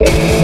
you.